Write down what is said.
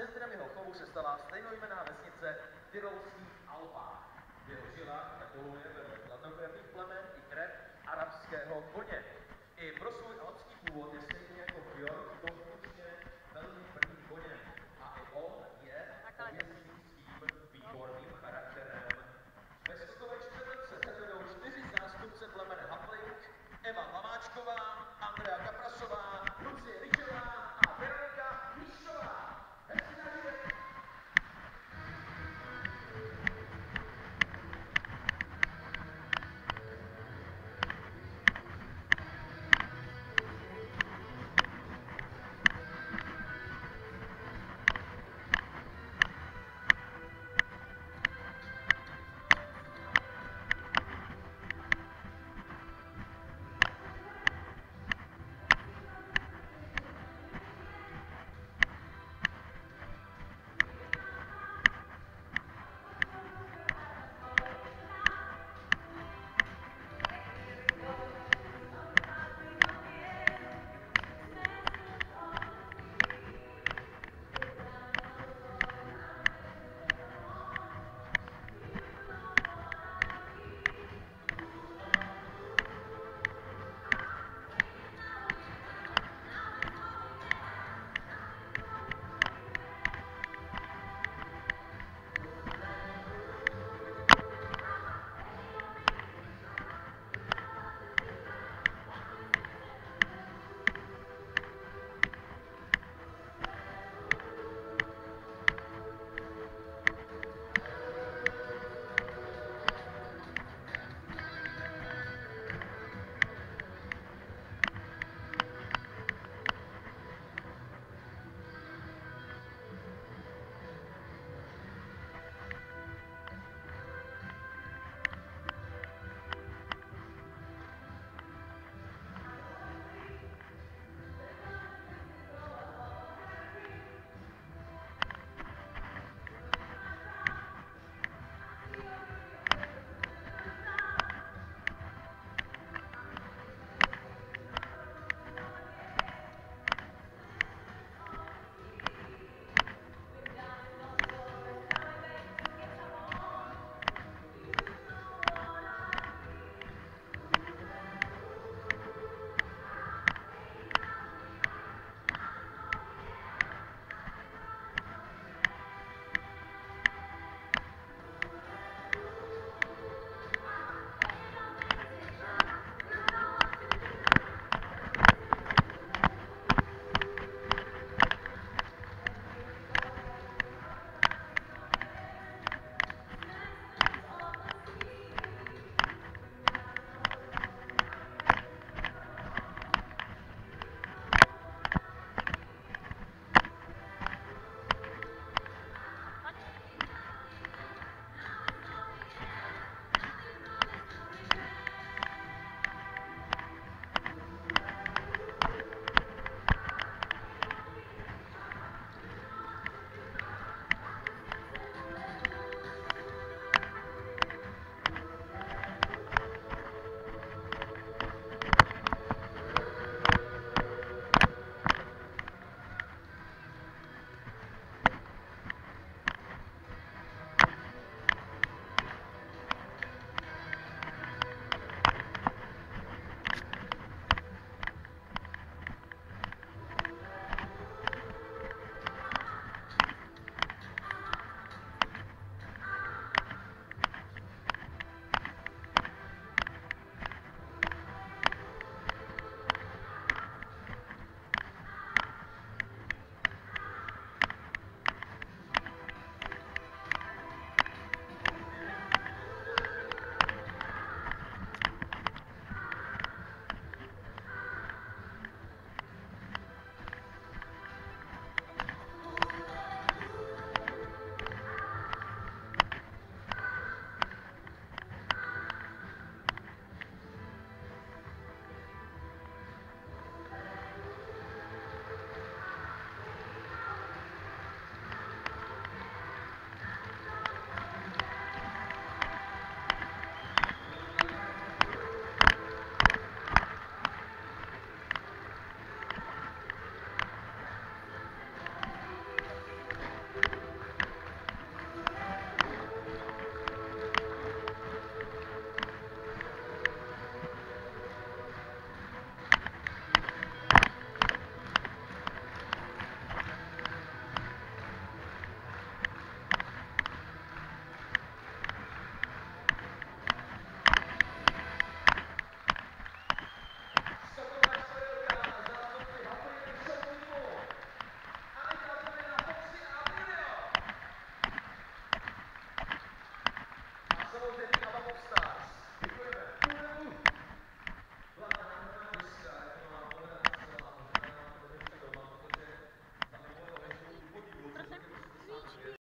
centrem jeho chovu se stala stejnojmená vesnice v Tyrovských Alpách, kde žila a koluje vedle platokrevných plemen i krev arabského koně.